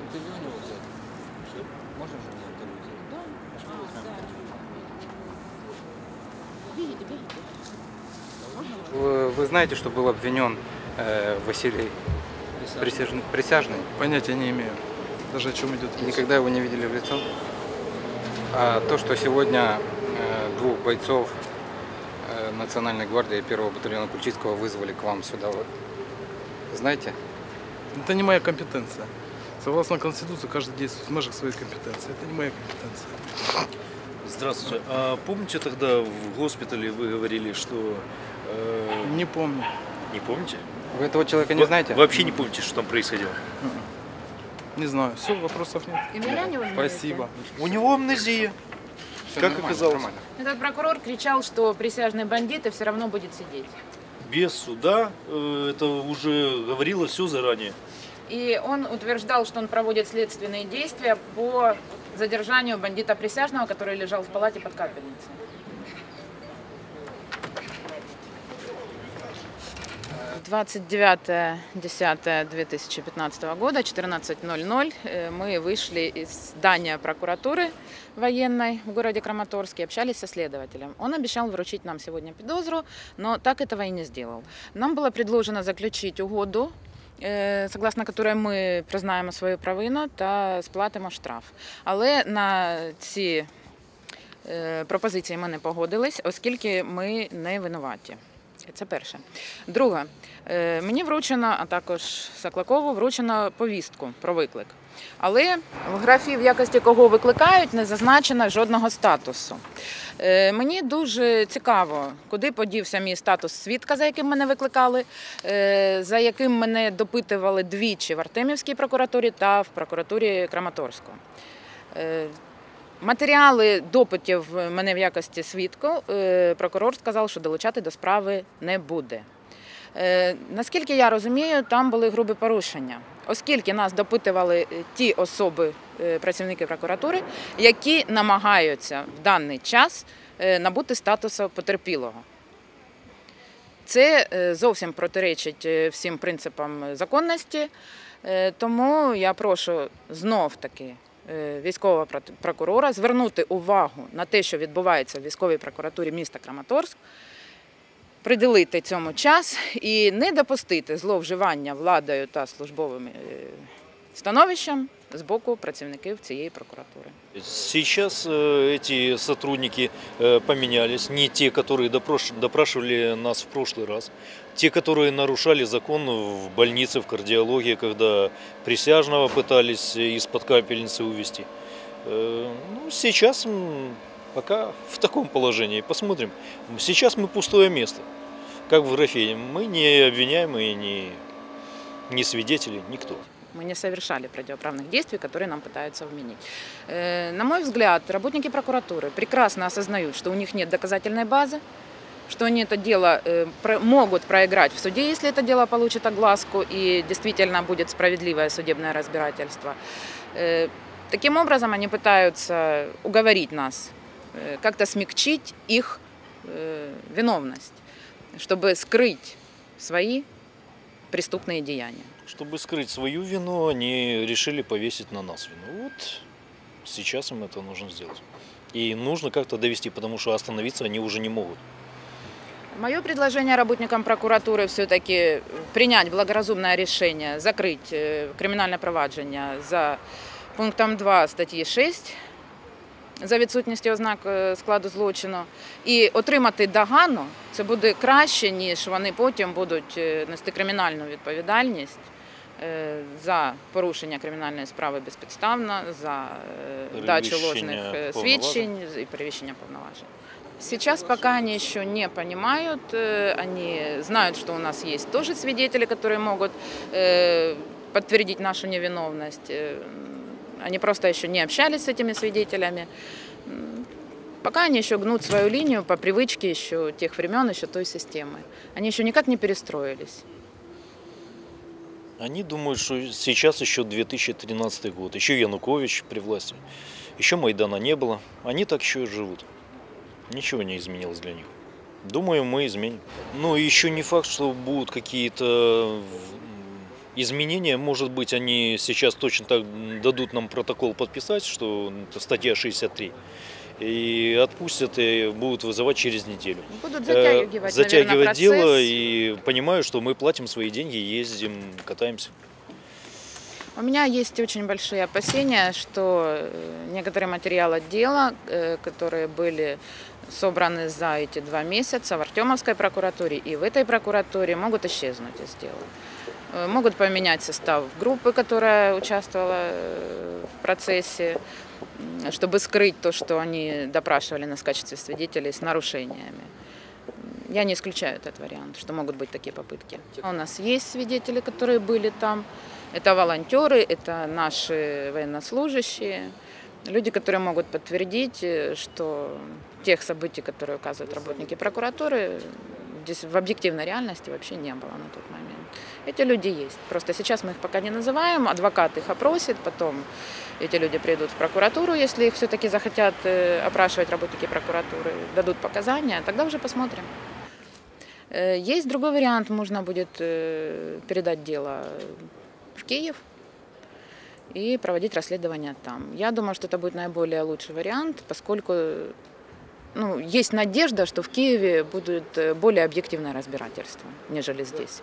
интервью у него взять? Можно же у него интервью взять? Да. Пошли возьмем интервью. Бегите, бегите. Вы, вы знаете, что был обвинен э, Василий Присяжный. Присяжный, Присяжный? Понятия не имею. Даже о чем идет речь. Никогда его не видели в лицо? А то, что сегодня э, двух бойцов э, Национальной гвардии первого батальона Кульчицкого вызвали к вам сюда, вы знаете? Это не моя компетенция. Согласно Конституции, каждый действует в межах своей компетенции. Это не моя компетенция. Здравствуйте. А помните тогда в госпитале вы говорили, что... э, Не помню. не помните? Вы этого человека не Во- знаете? Вообще не помните, что там происходило? Не знаю. Все, вопросов нет. И меня не волнуете? Спасибо. У него амнезия. Всё как нормально, оказалось? нормально. Этот прокурор кричал, что присяжный бандит и все равно будет сидеть. Без суда. э, Это уже говорило все заранее. И он утверждал, что он проводит следственные действия по задержанию бандита присяжного, который лежал в палате под капельницей. Двадцать 29.10.2015 года, 14.00, э, мы вышли из здания прокуратуры военной в городе Краматорске, общались со следователем. Он обещал вручить нам сегодня педозру, но так этого и не сделал. Нам было предложено заключить угоду согласно которой ми признаємо свою провину та сплатимо штраф. Але на ці е, пропозиції ми не погодились, оскільки ми не винуваті. Це перше. Друге, е, мені вручено, а також Саклакову вручено повістку про виклик. Але в графі, в якості кого викликають, не зазначено жодного статусу. Е, Мені дуже цікаво, куди подівся мій статус свідка, за яким мене викликали, е, за яким мене допитували двічі в Артемівській прокуратурі та в прокуратурі Краматорського. Е, Матеріали допитів мене в якості свідку прокурор сказав, що долучати до справи не буде. Наскільки я розумію, там були грубі порушення, оскільки нас допитували е, ті особи, е, працівники прокуратури, які намагаються в даний час е, набути статусу потерпілого. Це зовсім протиречить всім принципам законності, тому я прошу знов таки військового прокурора звернути увагу на те, що відбувається в військовій прокуратурі міста Краматорськ, приділити цьому час і не допустити зловживання владою та службовим е, становищем з боку працівників цієї прокуратури. Сейчас э, эти сотрудники э, поменялись. Не те, которые допрош- допрашивали нас в прошлый раз. Те, которые нарушали закон в больнице, в кардиологии, когда присяжного пытались из-под капельницы увести. Э, Ну, сейчас м, пока в таком положении. Посмотрим. Сейчас мы пустое место. Как в графе. Мы не обвиняемые, не, не свидетели, никто. Мы не совершали противоправных действий, которые нам пытаются вменить. Э, На мой взгляд, работники прокуратуры прекрасно осознают, что у них нет доказательной базы, что они это дело э, про- могут проиграть в суде, если это дело получит огласку и действительно будет справедливое судебное разбирательство. Э, Таким образом, они пытаются уговорить нас, как-то смягчить их э, виновность, чтобы скрыть свои преступные деяния. Чтобы скрыть свою вину, они решили повесить на нас вину. Вот сейчас им это нужно сделать. И нужно как-то довести, потому что остановиться они уже не могут. Мое предложение работникам прокуратуры все-таки принять благоразумное решение, закрыть э, криминальное провадження за пунктом 2 статті 6 за відсутністю ознак е, складу злочину і отримати догану, це буде краще, ніж вони потім будуть е, нести кримінальну відповідальність е, за порушення кримінальної справи безпідставно, за е, дачу Перевищення ложних е, повноважень. свідчень и перевещение полноважий. Сейчас пока они еще не понимают, э, они знают, что у нас есть тоже свидетели, которые могут э, подтвердить нашу невиновность. Э, Они просто еще не общались с этими свидетелями. Пока они еще гнут свою линию по привычке еще тех времен, еще той системы. Они еще никак не перестроились. Они думают, что сейчас еще 2013 год, еще Янукович при власти, еще Майдана не было. Они так еще и живут. Ничего не изменилось для них. Думаю, мы изменим. Но еще не факт, что будут какие-то в- Изменения, может быть, они сейчас точно так дадут нам протокол подписать, что статья 63, и отпустят и будут вызывать через неделю. Будут Э, затягивать, затягивать наверное, дело и понимаю, что мы платим свои деньги, ездим, катаемся. У меня есть очень большие опасения, что э, некоторые материалы дела, э, которые были собраны за эти два месяца в Артемовской прокуратуре и в этой прокуратуре, могут исчезнуть из дела. Э, Могут поменять состав группы, которая участвовала э, в процессе, чтобы скрыть то, что они допрашивали нас в качестве свидетелей с нарушениями. Я не исключаю этот вариант, что могут быть такие попытки. У нас есть свидетели, которые были там. Это волонтеры, это наши военнослужащие, люди, которые могут подтвердить, э, что тех событий, которые указывают работники прокуратуры, в объективной реальности вообще не было на тот момент. Эти люди есть. Просто сейчас мы их пока не называем, адвокат их опросит, потом эти люди придут в прокуратуру, если их все-таки захотят э, опрашивать работники прокуратуры, дадут показания, тогда уже посмотрим. Э, Есть другой вариант, можно будет э, передать дело в Киев и проводить расследование там. Я думаю, что это будет наиболее лучший вариант, поскольку ну, есть надежда, что в Киеве будет э, более объективное разбирательство, нежели здесь.